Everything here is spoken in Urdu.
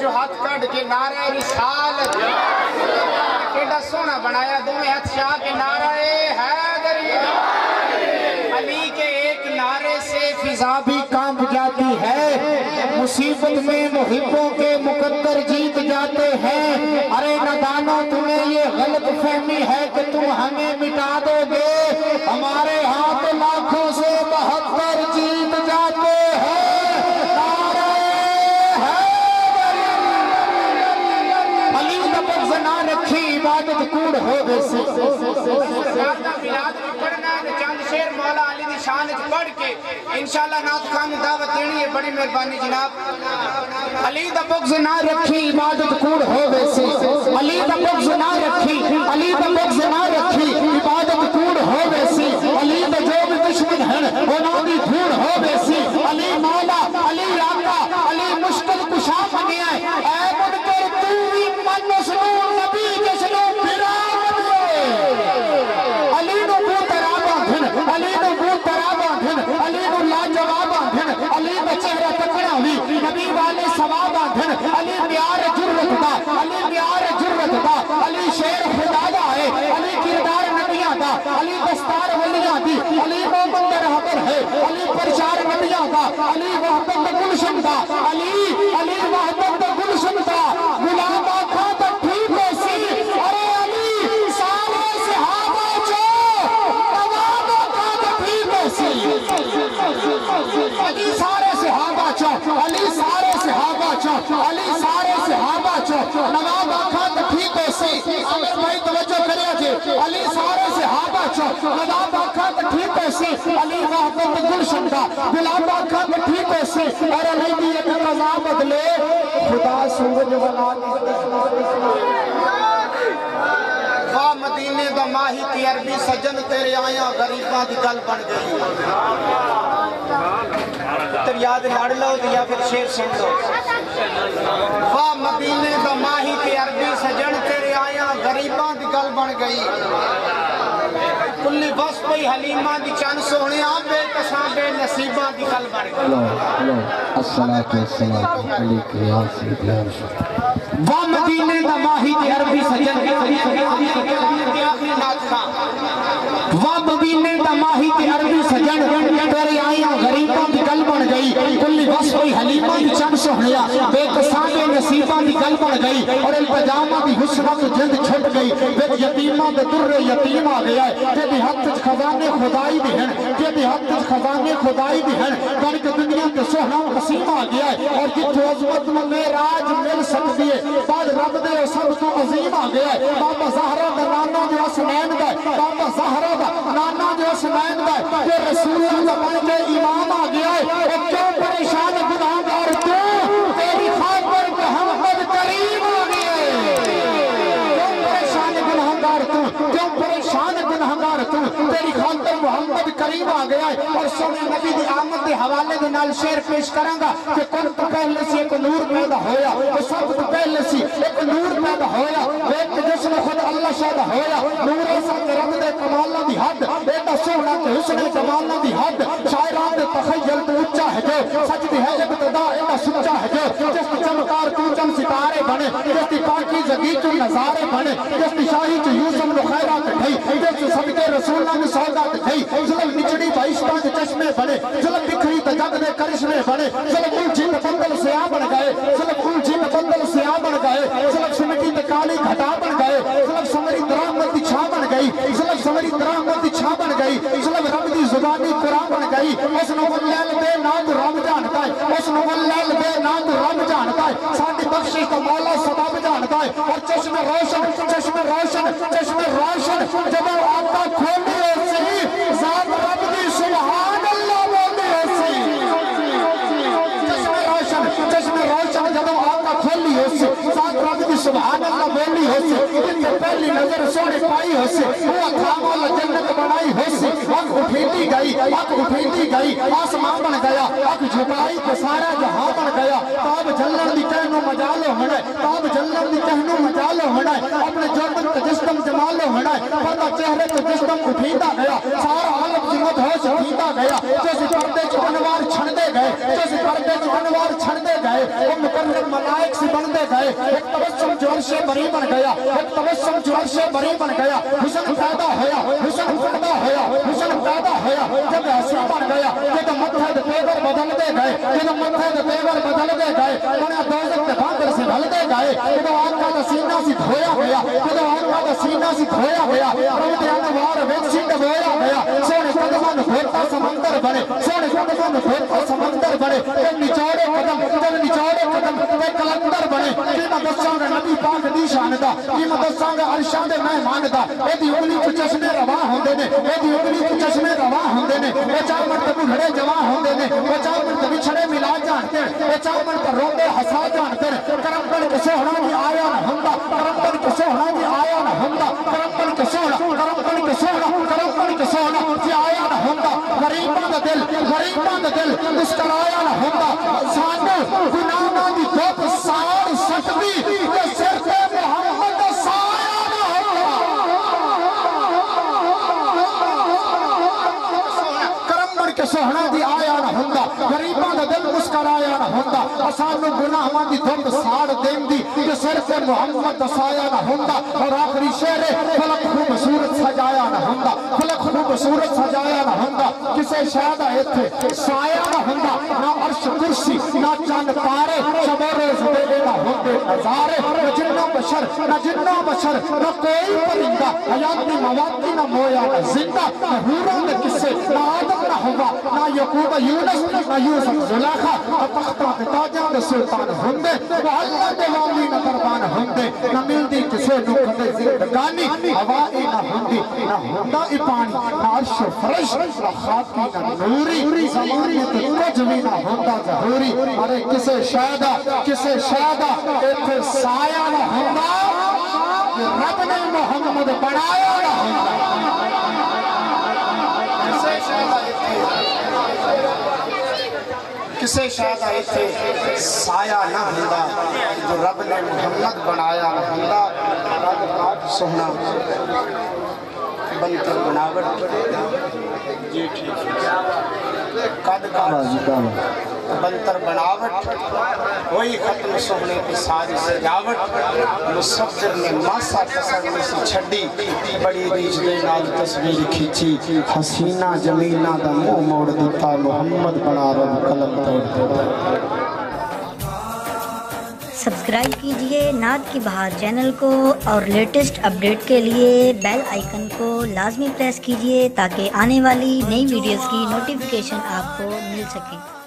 چو ہاتھ کٹ کے نعرہ رسالت کیڑا سونا بنایا دو میں ہاتھ شاہ کے نعرہ حیدری علی کے ایک نعرے سے فضا بھی کانپ جاتی ہے۔ مصیبت میں محبوں کے مقدر جیت جاتے ہیں۔ ارے ندانو تمہیں یہ غلط فہمی ہے کہ تم ہمیں مٹا دو گے۔ ہمارے سرکار دا ملاد بھی پڑھنا ہے چند شیر مولا علی دی شان وچ پڑھ کے انشاءاللہ نات خان دعوت دینی ہے بڑی مہربانی جناب علی دا بغض نہ رکھی عبادت کوڑ ہو گئے علی دا بغض نہ رکھی علی دا بغض نہ رکھی عبادت کوڑ ہو گئے علی دا جو بھی دشمن ہیں انہوں دی دھوڑ ہو گئے علی مولا علی آقا علی مشکل کشا بنیا ہے لاجوابا علی دا چہرہ تکڑا ہوئی۔ نبی والے سوابا آدھن علی میار جرت دا، علی میار جرت دا، علی شیر خدا دا ہے، علی کردار نبیاں دا، علی دستار ولیاں دی، علی مومن در حبر ہے، علی پرشار نبیاں دا، علی وحدت گلشن دا، علی علی وحدت گلشن دا غلام آخا دا ٹھیک ہو سی ارے علی سارے صحابہ جو نواب آخا دا ٹھیک ہو سی علی سارے صحابہ چو، علی سارے صحابہ چو، علی سارے صحابہ چو، نواب آخا دا ٹھیک ہو سی، اگر بھائی توجہ کریا جے علی سارے صحابہ چو، نواب آخا دا ٹھیک ہو سی، علی وحدت گلشن دا غلام آخا دا ٹھیک ہو سی اور علی دی ایک قضا بدلے، خدا سورج والا واہ مدینے دا ماہی تی عربی سجن تیرے آیاں غریباں دی گل بن گئی۔ تر یاد لڑ لو یا پھر شیر سن لو واہ مدینے دا ماہی تی عربی سجن تیرے آیاں غریباں دی گل بن گئی۔ کلی بس پئی حلیمہ دی چند سونے آ بے کساں بے نصیباں دی گل بن گئی۔ السلام والسلام علیکم یا وہ مدینے دا ماہی تے عربی سجن۔ وہ مدینے دا ماہی تے عربی سجن تیرے آئیاں غریباں دی گل بن گئی، کلی بس کوئی حلیمہ دی چند سہنیا، بے کسان بے نصیباں دی گل بن گئی اور التجامہ دی حسنت جلد چھٹ گئی۔ بے یتیمہ دے در یتیم آ گیا ہے۔ کہ دی حد تج خزانے خدائی دی ہیں کہ دی حد تج خزانے خدائی دی ہیں بلک دنیا کے سہنا و حسین آ گیا ہے۔ اور جتو عظمت میں میراج مل سکتی ہے، بعد رب دے سب تو عظیم آ گیا ہے۔ بابا زہرہ دا دا ہے بابا زہرہ دا نانا جو اسنین دا ہے کہ رسول اللہ دا بن کے امام آ گیا ہے محمد کریم آ گیا ہے اور سونے نبی دی آمد دے حوالے دے نال شیر پیش کرانگا کہ کن تو پہلے سے ایک نور پیدا ہویا، وہ سب تو پہلے سے ایک نور پیدا ہویا۔ ایک جسم خود اللہ شاہدہ ہویا، نور ایسا کہ رب دے کمالہ دی حد ایتا سونا کہ حسن جمالہ دی حد۔ شاعران دے تخیل تو اچھا ہے جو سجد ہے، ابتدا ایتا سچا ہے جو۔ جس چمکار تو چم ستارے بنے، جس پاکی زگی تو نظارے بنے، جس شاہی تو یوسف نو خیرات ڈھائی جس کی صدقے رسولہ نے سوگات ڈھائی ظلم نچڑی بائشتہ کے چشمے بنے، ظلم بکھری تجگ دے کرشمے بنے، ظلم الجھی بندل سیاہ بن گئے، ظلم الجھی بندل سیاہ بن گئے، ظلم سمٹی تے کالی گھٹا بن گئے، ظلم سمری درامت دی چھا بن گئی، ظلم سمری درامت دی چھا بن گئی، ظلم رب دی زبانی قرآن بن گئی، اس نو واللیل دے نام رب ہے اس مغلل بے دے نام رب جانتا ہے۔ ساڑی بخشی کا مولا سبب جانتا ہے۔ اور چشم روشن چشم روشن چشم روشن، جب وہ آقا کھولی صحیح ذات رب دی سبحان اللہ بولے ایسی چشم روشن چشم روشن جب وہ آقا کھولی ایسی ذات رب دی سبحان اللہ بولی ایسی ان سے پہلی نظر سوڑے پائی ایسی وہ اکھام والا جنت بنائی ایسی اک اٹھیتی گئی اک اٹھیتی گئی، آسمان بن گیا اک جھکائی کے سارا جہاں بن گیا، تاب جلن دی کہنو مجالو ہنے تاب جلن دی کہنو مجالو ہنے اپنے جرمن کے جسم جمالو ہنے پردہ چہرے کے جسم اٹھیتا گیا، سارا عالم کی مدھوش اٹھیتا گیا جیسے پردے جو انوار چھڑ دے گئے جیسے پردے جو انوار چھڑ دے گئے وہ مقرر ملائک سے بنتے گئے۔ ایک تبسم جو عرش بری بن گیا۔ ایک تبسم جو عرش بری بن گیا۔ حسن پیدا ہویا حسن پیدا ہویا حسن پیدا ہویا جب حسن بن گیا یہ تو متحد پیغر بدل دے گئے۔ یہ تو متحد پیغر بدل دے گئے انہیں دوزت کے باندر سے بھل دے گئے۔ یہ تو آقا دا سینہ سی دھویا گیا۔ یہ تو آقا دا سینہ سی دھویا گیا۔ روت انوار ویک سی دھویا گیا۔ سونے قدمان بھیتا سمندر بنے سونے قدمان بھیتا سمندر بنے اے نچوڑے قدم جب نچوڑے قدم اے کلندر بڑے بنے قیمت دسانگا نبی پاک دی شان دا قیمت دسانگا عرشان دے مہمان دا اے دی انگلی کو چشمے رواں ہوندے نے اے دی انگلی کو چشمے رواں ہوندے نے اے چاہ مرتبہ گھڑے جواں ہوندے نے اے چاہ مرتبہ چھڑے ملا جانتے اے چاہ مرتبہ روندے ہسا جانتے کرم بن کے سوہنا بھی آیا نہ ہوندا کرم بن کے سوہنا بھی آیا نہ ہوندا کرم بن کے سوہنا کرم بن کے سوہنا کرم بن کے سوہنا جی آیا نہ ہوندا غریباں دا دل غریباں دا دل مسکرایا نہ ہوندا سانو گناہاں دی دھوپ ساڑ سکدی تے سر تے محمد دا سایہ نہ ہوندا کرم بن کے سوہنا دی آیا نہ ہوندا غریباں دا دل مسکرایا نہ ہوندا۔ اساں نو گناہاں دی دھپ ساڑ دیندی تے سر تے محمد دا نہ ہوندا۔ اور آخری شعر فلک خوبصورت سجایا نہ ہوندا۔ فلک خوبصورت سجایا نہ ہوندا۔ کسے شاید ایتھے سایہ نہ ہوندا، نہ عرش کرسی، نہ چاند تارے شب روز ہزار نہ ہوندے بشر نہ جنو بشر، نہ کوئی پرندہ، حیات نہ مواتی نہ مویا، نہ زندہ، نہ حورا نہ کسے نہ آدم نہ ہوا، نہ یقوب یونس، نہ یوسف زلاخہ تختہ کے تاجاں دے سلطان ہوندے نہ اللہ دے والی نہ دربان ہوندے، نہ ملدی کسے نو کدے زندگانی ہوائی نہ ہوندی، نہ ہوندا ای پانی نہ عرش و فرش، نہ خاکی، نہ نوری زمانی تے کچھ بھی نہ ہوندا ظہوری۔ ارے کسے شاہدہ کسے شاہدہ ایتھے سایہ نہ ہوندا، کہ رب نے محمد بنایا نہ ہوندا۔ کسے شاہدہ کسے شاید ایتھے سایہ نہ ہوندا جو رب نے محمد بنایا نہ ہوندا رب پاک سونا بنتر بناوٹ۔ جی ٹھیک ہے۔ قد کا بنتر بناوٹ، وہی ختم سونے کی ساری سجاوٹ مصفر نے ماسا کسر میں سے چھڑی بڑی ریچ نال تصویر کھیچی حسینہ جمینہ دا منہ موڑ دیتا، محمد بنا رب قلم توڑ دیتا۔ سبسکرائب کیجیے نعت کی بہار چینل کو اور لیٹسٹ اپڈیٹ کے لیے بیل آئیکن کو لازمی پریس کیجیے تاکہ آنے والی نئی ویڈیوز کی نوٹیفیکیشن آپ کو مل سکے۔